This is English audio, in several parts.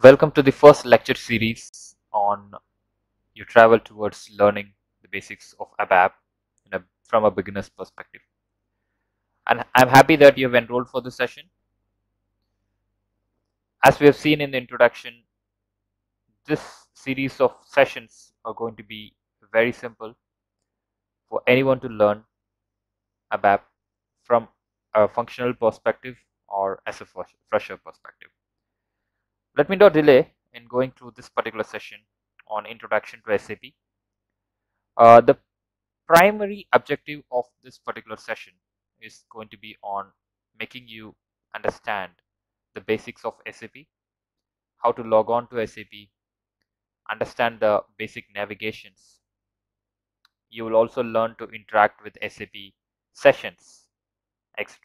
Welcome to the first lecture series on your travel towards learning the basics of ABAP a, from a beginner's perspective. And I'm happy that you have enrolled for this session. As we have seen in the introduction, this series of sessions are going to be very simple for anyone to learn ABAP from a functional perspective or as a fresher perspective. Let me not delay in going through this particular session on introduction to SAP. Uh, the primary objective of this particular session is going to be on making you understand the basics of SAP, how to log on to SAP, understand the basic navigations. You will also learn to interact with SAP sessions, etc.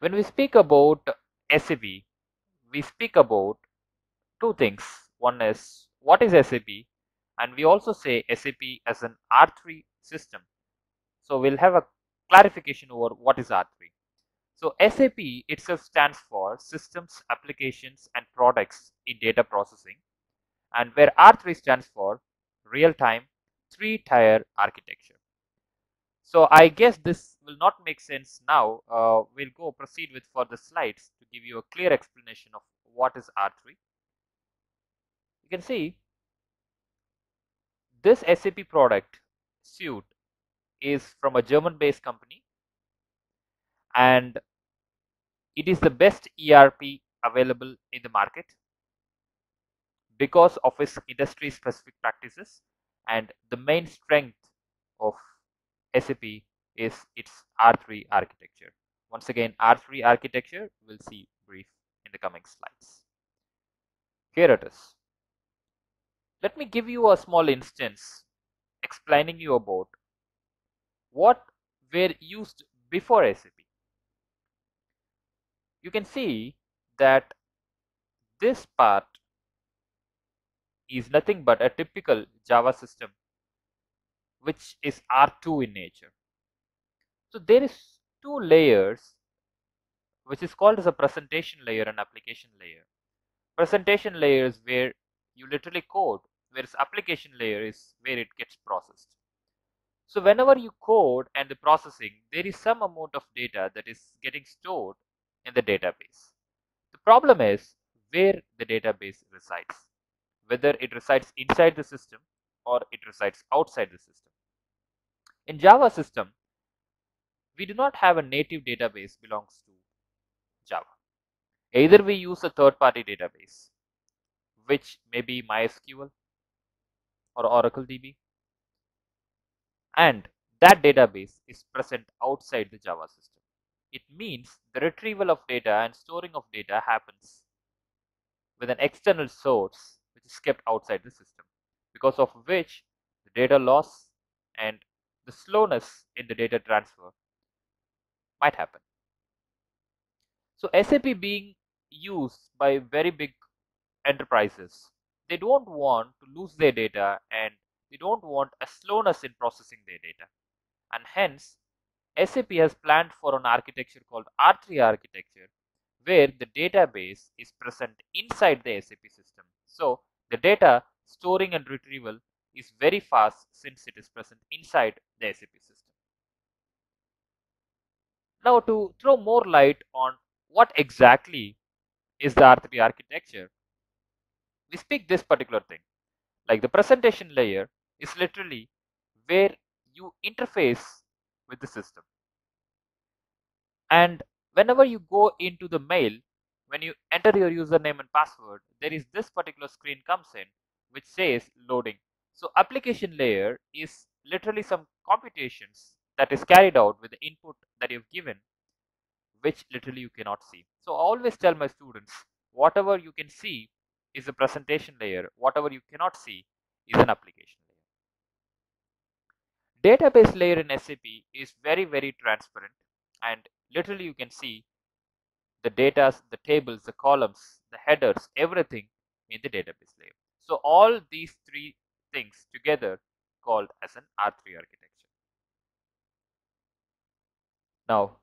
When we speak about SAP, we speak about two things. One is what is SAP, and we also say SAP as an R3 system. So we'll have a clarification over what is R3. So SAP itself stands for Systems, Applications and Products in Data Processing and where R3 stands for Real-Time Three-Tier Architecture. So I guess this will not make sense now. Uh, we'll go proceed with further slides give you a clear explanation of what is R3. You can see this SAP product suite is from a German based company and it is the best ERP available in the market because of its industry specific practices and the main strength of SAP is its R3 architecture. Once again, R3 architecture we'll see brief in the coming slides. Here it is. Let me give you a small instance explaining you about what were used before SAP. You can see that this part is nothing but a typical Java system which is R2 in nature. So there is two layers which is called as a presentation layer and application layer. Presentation layer is where you literally code whereas application layer is where it gets processed. So whenever you code and the processing, there is some amount of data that is getting stored in the database. The problem is where the database resides, whether it resides inside the system or it resides outside the system. In Java system, we do not have a native database belongs to Java. Either we use a third-party database, which may be MySQL or Oracle DB, and that database is present outside the Java system. It means the retrieval of data and storing of data happens with an external source which is kept outside the system, because of which the data loss and the slowness in the data transfer might happen. So SAP being used by very big enterprises, they don't want to lose their data and they don't want a slowness in processing their data. And hence, SAP has planned for an architecture called R3 architecture, where the database is present inside the SAP system. So the data storing and retrieval is very fast since it is present inside the SAP system. Now to throw more light on what exactly is the R3 architecture, we speak this particular thing. Like the presentation layer is literally where you interface with the system. And whenever you go into the mail, when you enter your username and password, there is this particular screen comes in which says loading. So application layer is literally some computations that is carried out with the input that you've given, which literally you cannot see. So I always tell my students, whatever you can see is a presentation layer, whatever you cannot see is an application layer. Database layer in SAP is very, very transparent and literally you can see the data, the tables, the columns, the headers, everything in the database layer. So all these three things together called as an R3 architecture. Now,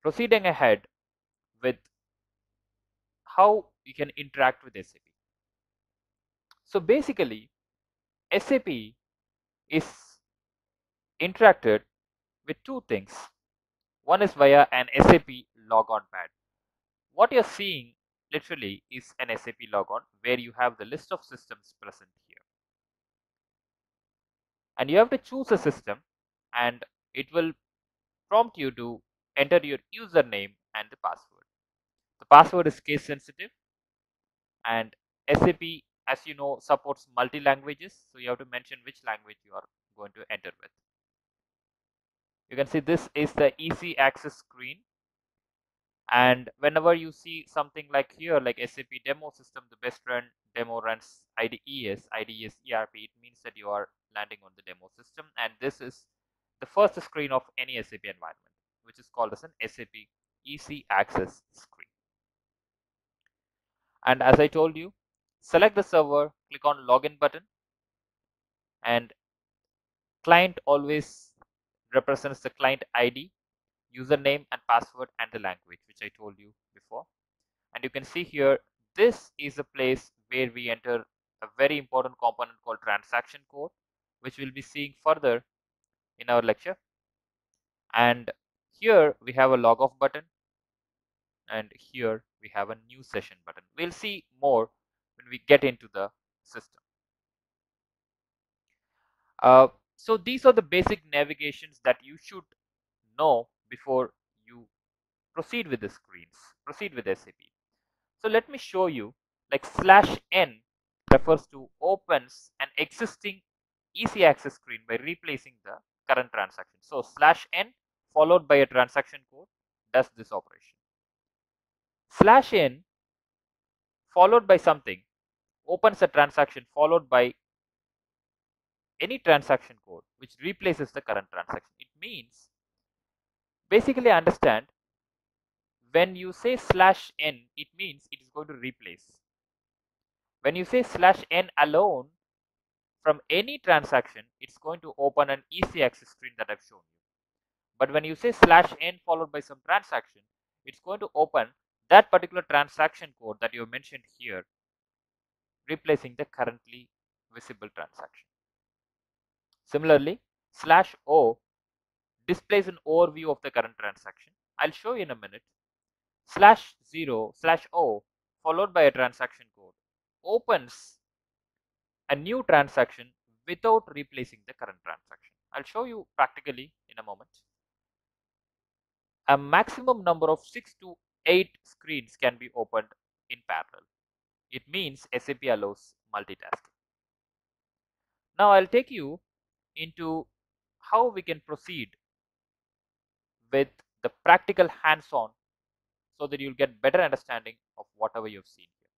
proceeding ahead with how you can interact with SAP. So basically, SAP is interacted with two things. One is via an SAP logon pad. What you're seeing literally is an SAP logon where you have the list of systems present here. And you have to choose a system and it will prompt you to enter your username and the password. The password is case sensitive and SAP as you know supports multi languages so you have to mention which language you are going to enter with. You can see this is the easy access screen and whenever you see something like here like SAP demo system the best run demo runs IDES IDES ERP it means that you are landing on the demo system and this is the first screen of any SAP environment which is called as an SAP Easy access screen. And as I told you select the server click on login button and client always represents the client ID username and password and the language which I told you before. And you can see here this is a place where we enter a very important component called transaction code which we'll be seeing further in our lecture. And here we have a log off button. And here we have a new session button. We'll see more when we get into the system. Uh, so these are the basic navigations that you should know before you proceed with the screens, proceed with SAP. So let me show you like slash n refers to opens an existing easy access screen by replacing the current transaction. So slash n followed by a transaction code does this operation. Slash n followed by something opens a transaction followed by any transaction code which replaces the current transaction. It means basically understand when you say slash n it means it is going to replace. When you say slash n alone from any transaction it's going to open an easy access screen that I've shown you. But when you say slash n followed by some transaction it's going to open that particular transaction code that you mentioned here replacing the currently visible transaction. Similarly, slash O displays an overview of the current transaction. I'll show you in a minute. Slash 0 slash O followed by a transaction code opens a new transaction without replacing the current transaction. I'll show you practically in a moment. A maximum number of 6 to 8 screens can be opened in parallel. It means SAP allows multitasking. Now I'll take you into how we can proceed with the practical hands-on so that you'll get better understanding of whatever you've seen here.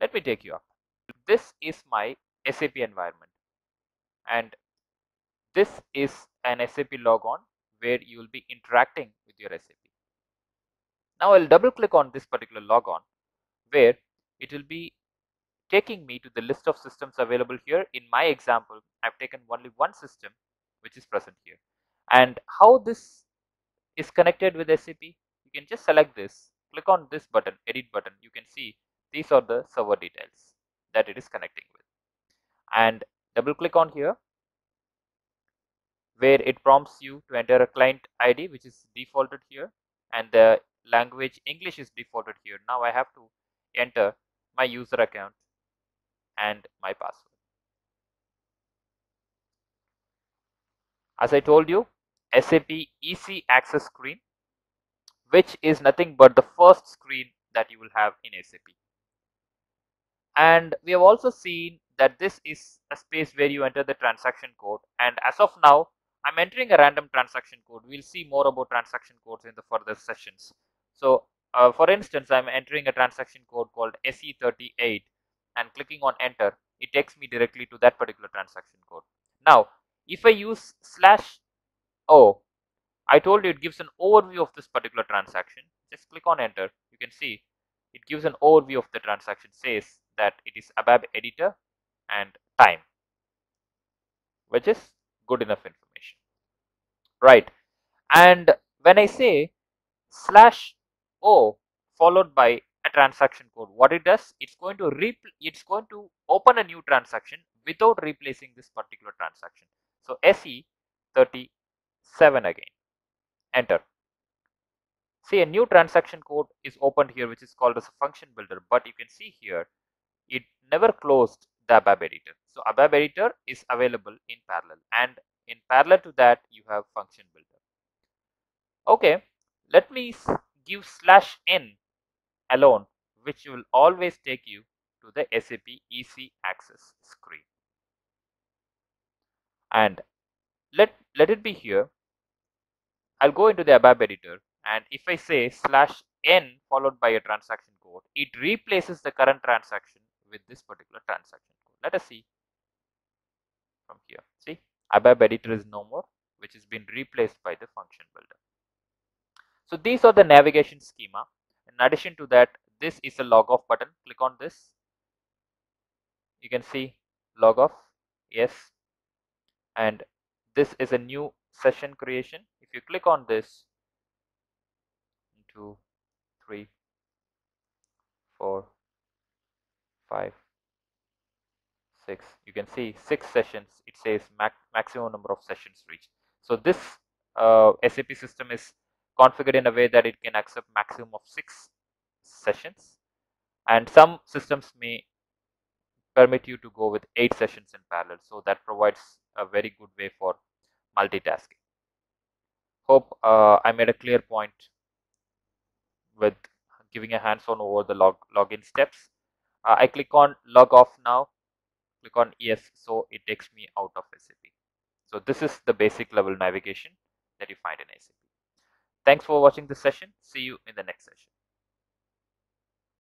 Let me take you up. This is my SAP environment and this is an SAP logon where you will be interacting with your SAP. Now I'll double click on this particular logon where it will be taking me to the list of systems available here. In my example, I've taken only one system which is present here. And how this is connected with SAP, you can just select this, click on this button, edit button. You can see these are the server details that it is connecting with. And double click on here where it prompts you to enter a client ID which is defaulted here and the language English is defaulted here. Now I have to enter my user account and my password. As I told you, SAP Easy Access screen, which is nothing but the first screen that you will have in SAP. And we have also seen that this is a space where you enter the transaction code. And as of now, I'm entering a random transaction code. We'll see more about transaction codes in the further sessions. So uh, for instance, I'm entering a transaction code called SE38 and clicking on enter, it takes me directly to that particular transaction code. Now, if I use slash O, I told you it gives an overview of this particular transaction. Just click on enter. You can see it gives an overview of the transaction, says that it is ABAP editor and time, which is good enough information. Right. And when I say slash O followed by a transaction code. What it does, it's going to it's going to open a new transaction without replacing this particular transaction. So SE37 again. Enter. See a new transaction code is opened here which is called as a function builder but you can see here it never closed the ABAP editor. So ABAP editor is available in parallel and in parallel to that you have function builder. Okay, let me give slash n alone which will always take you to the SAP Easy Access screen. And let, let it be here. I'll go into the ABAP editor and if I say slash n followed by a transaction code, it replaces the current transaction with this particular transaction code. Let us see from here. See, ABAP editor is no more, which has been replaced by the function builder. So these are the navigation schema. In addition to that, this is a log off button. Click on this. You can see log off. Yes. And this is a new session creation. If you click on this, two, three, four, five, six. You can see six sessions. It says max maximum number of sessions reached. So this uh, SAP system is configured in a way that it can accept maximum of six sessions and some systems may permit you to go with eight sessions in parallel so that provides a very good way for multitasking hope uh, i made a clear point with giving a hands-on over the log login steps uh, i click on log off now click on yes so it takes me out of sap so this is the basic level navigation that you find in sap Thanks for watching this session. See you in the next session.